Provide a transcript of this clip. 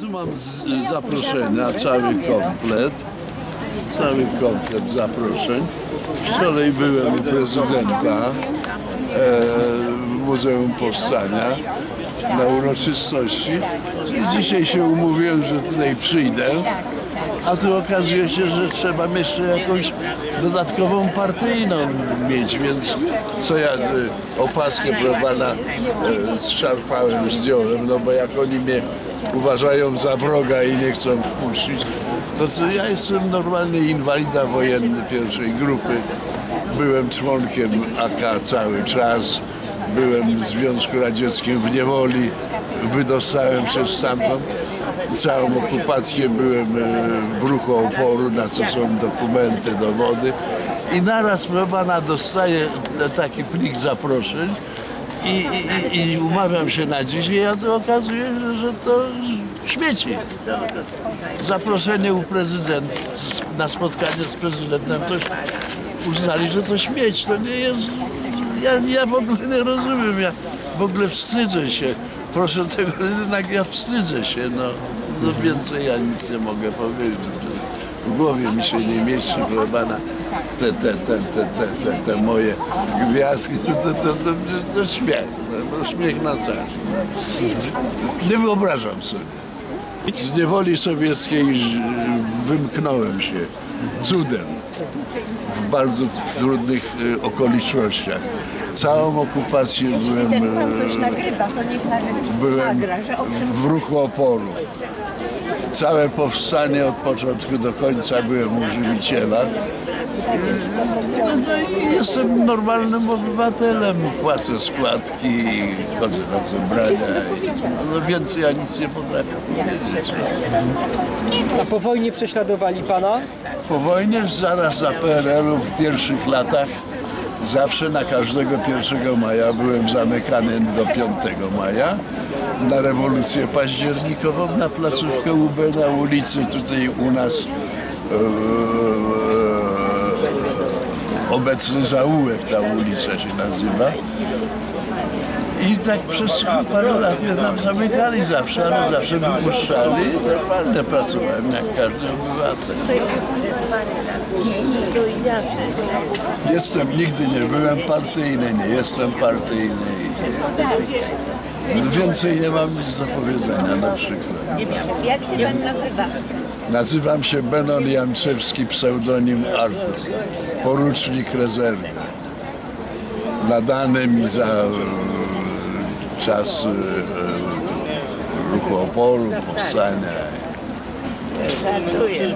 tu mam z, zaproszenia, cały komplet. Cały komplet zaproszeń. Wczoraj byłem u prezydenta e, Muzeum Powstania na uroczystości i dzisiaj się umówiłem, że tutaj przyjdę. A tu okazuje się, że trzeba jeszcze jakąś dodatkową partyjną mieć, więc co ja e, opaskę probana e, zszarpałem, zdjąłem, no bo jak oni mnie uważają za wroga i nie chcą wpuścić, to co, ja jestem normalny inwalida wojenny pierwszej grupy. Byłem członkiem AK cały czas, byłem w Związku Radzieckim w niewoli, wydostałem się stamtąd. Całą okupację byłem e, w ruchu oporu, na co są dokumenty, dowody. I naraz probana dostaję taki plik zaproszeń i, i, i, umawiam się na dzisiaj, a to okazuje się, że to śmieci. Zaproszenie u prezydenta na spotkanie z prezydentem, to uznali, że to śmieć, to nie jest... Ja, ja w ogóle nie rozumiem, ja w ogóle wstydzę się. Proszę tego, jednak ja wstydzę się, no, no więcej ja nic nie mogę powiedzieć. W głowie mi się nie mieści, proszę pana, te, te, te, te, te, te, te moje gwiazdki, to, to, to, to, to śmiech, to śmiech na cały. Nie wyobrażam sobie. Z niewoli sowieckiej wymknąłem się cudem w bardzo trudnych e, okolicznościach. Całą okupację byłem, byłem w ruchu oporu. Całe powstanie od początku do końca byłem u żywiciela. No i jestem normalnym obywatelem, płacę składki, chodzę na zebrania. No więcej ja nic nie potrafię powiedzieć. A po wojnie prześladowali pana? Po wojnie, zaraz za PRL-u w pierwszych latach, zawsze na każdego 1 maja byłem zamykany do 5 maja. Na rewolucję październikową, na placówkę UB, na ulicy tutaj u nas e, obecny zaułek, ta ulica się nazywa. I tak przez parę lat mnie tam zamykali zawsze, ale zawsze wypuszczali. Normalnie pracowałem jak każdy obywatel. Jestem, nigdy nie byłem partyjny, nie jestem partyjny. Więcej nie mam nic do powiedzenia na przykład. Jak się pan nazywa? Nazywam się Benon Janczewski, pseudonim Artur. Porucznik rezerwy. Nadany mi za e, czas e, e, ruchu oporu, powstania. Żartuję.